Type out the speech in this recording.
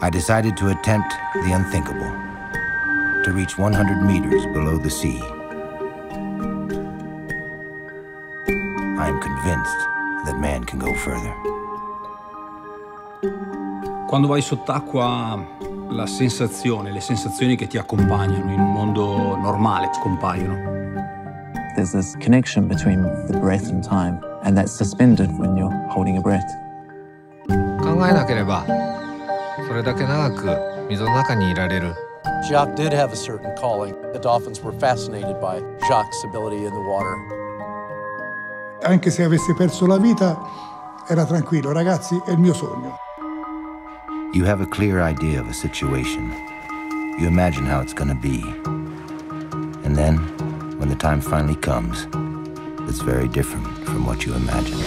I decided to attempt the unthinkable to reach 100 meters below the sea. I am convinced that man can go further. Quando vai sott'acqua la sensazione, le sensazioni che ti accompagnano in un mondo normale scompaiono. There's this connection between the breath and time, and that's suspended when you're holding a breath. 考えなければ それだけ長く水の中にいられる Jacques did have a certain calling. The dolphins were fascinated by Jacques' ability in the water. Anche se avesse perso la vita, era tranquillo. Ragazzi, è il mio sogno. You have a clear idea of a situation. You imagine how it's going to be. And then, when the time finally comes, it's very different from what you imagined.